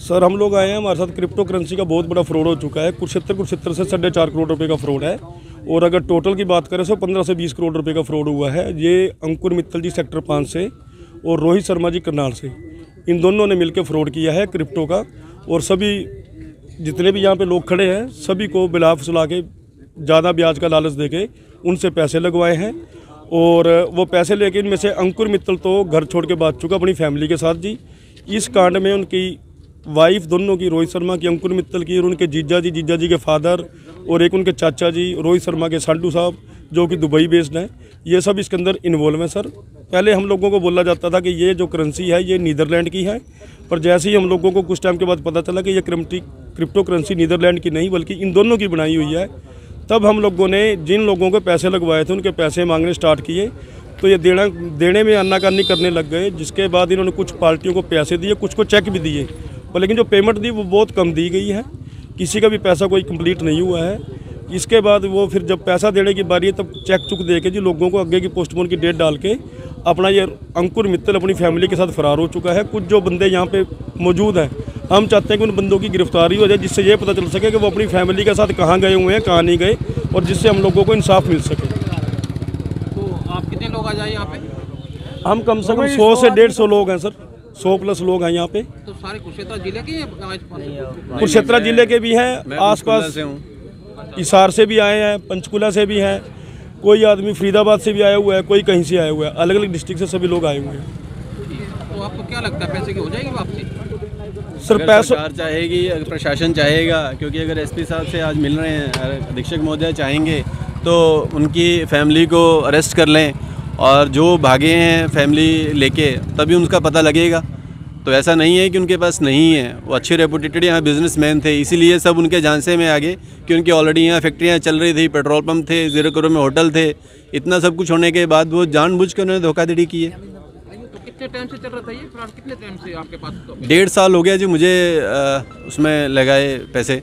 Sir, हम लोग आए हैं, हमारे साथ क्रिप्टो करेंसी का बहुत बड़ा फ्रॉड हो चुका है। कुरुक्षेत्र कुरुक्षेत्र से साढ़े चार करोड़ रुपए का फ्रॉड है। और अगर टोटल की बात करें तो पंद्रह से बीस करोड़ रुपए का फ्रॉड हुआ है। ये अंकुर मित्तल जी सेक्टर पाँच से और रोहित शर्मा जी करनाल से। इन दोनों ने मिलकर फ्रॉड किया है क्रिप्टो का। और सभी, जितने भी यहाँ पे लोग खड़े हैं, सभी को बिला फुसला के, ज़्यादा ब्याज का लालच दे के उनसे पैसे लगवाए हैं। और वो पैसे लेके इनमें से अंकुर मित्तल तो घर छोड़ के भाग चुका अपनी फैमिली के साथ जी। इस कांड में उनकी वाइफ दोनों की, रोहित शर्मा की, अंकुर मित्तल की, और उनके जीजा जी जीजा जी के फादर और एक उनके चाचा जी, रोहित शर्मा के सांडू साहब, जो कि दुबई बेस्ड हैं। ये सब इसके अंदर इन्वॉल्व हैं सर पहले हम लोगों को बोला जाता था कि ये जो करेंसी है, ये नीदरलैंड की है। पर जैसे ही हम लोगों को कुछ टाइम के बाद पता चला कि ये क्रिप्टी क्रिप्टो करेंसी नीदरलैंड की नहीं, बल्कि इन दोनों की बनाई हुई है, तब हम लोगों ने जिन लोगों को पैसे लगवाए थे, उनके पैसे मांगने स्टार्ट किए। तो ये देना, देने में अन्नाकानी करने लग गए, जिसके बाद इन्होंने कुछ पार्टियों को पैसे दिए, कुछ को चेक भी दिए। पर लेकिन जो पेमेंट दी वो बहुत कम दी गई है। किसी का भी पैसा कोई कंप्लीट नहीं हुआ है। इसके बाद वो फिर जब पैसा देने की बारी है तब चेक चुक दे के जी लोगों को आगे की पोस्टपोन की डेट डाल के अपना ये अंकुर मित्तल अपनी फैमिली के साथ फरार हो चुका है। कुछ जो बंदे यहाँ पे मौजूद हैं हम चाहते हैं कि उन बंदों की गिरफ्तारी हो जाए जिससे ये पता चल सके कि वो अपनी फैमिली के साथ कहाँ गए हुए हैं कहाँ नहीं गए और जिससे हम लोगों को इंसाफ मिल सके। तो आप कितने लोग आ जाए यहाँ पे? हम कम से कम सौ से डेढ़ सौ लोग हैं सर। सौ प्लस लोग हैं यहाँ पे। तो सारे कुरुक्षेत्र ज़िले के हैं ज़िले के भी हैं आसपास हिसार से भी आए हैं पंचकुला से भी हैं। कोई आदमी फरीदाबाद से भी आया हुआ है कोई कहीं से आया हुआ है। अलग अलग डिस्ट्रिक्ट से सभी लोग आए हुए हैं। तो आपको क्या लगता है पैसे की हो जाएगी वापसी? सर पैसा सरकार चाहेगी अगर प्रशासन चाहेगा क्योंकि अगर एसपी साहब से आज मिल रहे हैं अधीक्षक महोदय चाहेंगे तो उनकी फैमिली को अरेस्ट कर लें। और जो भागे हैं फैमिली लेके, तभी उनका पता लगेगा। तो ऐसा नहीं है कि उनके पास नहीं है। वो अच्छे रेपुटेटेड यहाँ बिजनेसमैन थे, इसीलिए सब उनके झांसे में आगे कि उनकी ऑलरेडी यहाँ फैक्ट्रियाँ चल रही थी पेट्रोल पंप थे ज़ीरो करोड़ में होटल थे। इतना सब कुछ होने के बाद वो जानबूझ के उन्होंने धोखाधड़ी की है। डेढ़ साल हो गया जी मुझे उसमें लगाए पैसे।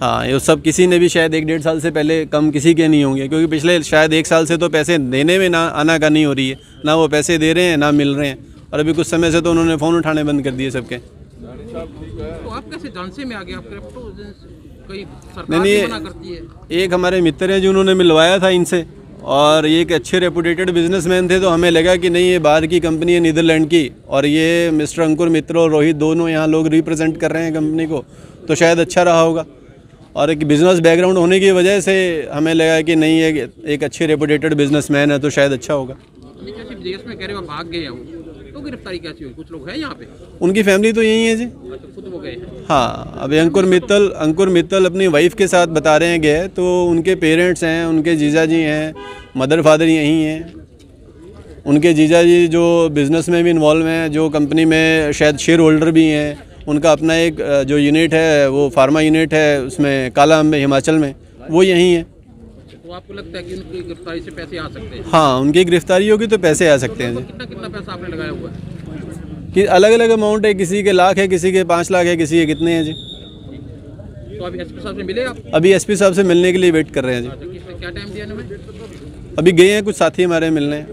हाँ ये सब किसी ने भी शायद एक डेढ़ साल से पहले कम किसी के नहीं होंगे क्योंकि पिछले शायद एक साल से तो पैसे देने में ना आना का नहीं हो रही है। ना वो पैसे दे रहे हैं ना मिल रहे हैं। और अभी कुछ समय से तो उन्होंने फ़ोन उठाने बंद कर दिए सबके। तो आप कैसे झांसे में आ गए? आप क्रिप्टो कोई सरकार नहीं, भी नहीं, मना करती है? एक हमारे मित्र हैं जिन्होंने मिलवाया था इनसे। और ये एक अच्छे रेपुटेटेड बिजनेसमैन थे तो हमें लगा कि नहीं ये बाहर की कंपनी है नीदरलैंड की। और ये मिस्टर अंकुर मित्र और रोहित दोनों यहाँ लोग रिप्रेजेंट कर रहे हैं कंपनी को। तो शायद अच्छा रहा होगा। और एक बिज़नेस बैकग्राउंड होने की वजह से हमें लगा कि नहीं ये एक अच्छे रेपुटेटेड बिजनेसमैन है तो शायद अच्छा होगा। तो गिरफ्तारी कैसी हुई? कुछ लोग हैं यहाँ पे? उनकी फैमिली तो यही है जी। खुद वो गए हैं। हाँ अभी अंकुर मित्तल अंकुर मित्तल अपनी वाइफ के साथ बता रहे हैं गए तो उनके पेरेंट्स हैं उनके जीजा जी हैं मदर फादर यहीं हैं। उनके जीजा जी जो बिज़नेस में भी इन्वॉल्व हैं जो कंपनी में शायद शेयर होल्डर भी हैं उनका अपना एक जो यूनिट है वो फार्मा यूनिट है उसमें काला अम्बे हिमाचल में वो यहीं है। तो आपको लगता है कि उनकी गिरफ्तारी से पैसे आ सकते हैं? हाँ उनकी गिरफ्तारी होगी तो पैसे आ सकते हैं। जी कितना कितना पैसा आपने लगाया हुआ है? कि अलग अलग अमाउंट है किसी के लाख है किसी के पाँच लाख है किसी के कितने हैं जी। तो अभी एसपी साहब से मिले आप अभी एसपी साहब से मिलने के लिए वेट कर रहे हैं जी। अच्छा क्या टाइम दिया अभी गए हैं कुछ साथी हमारे मिलने।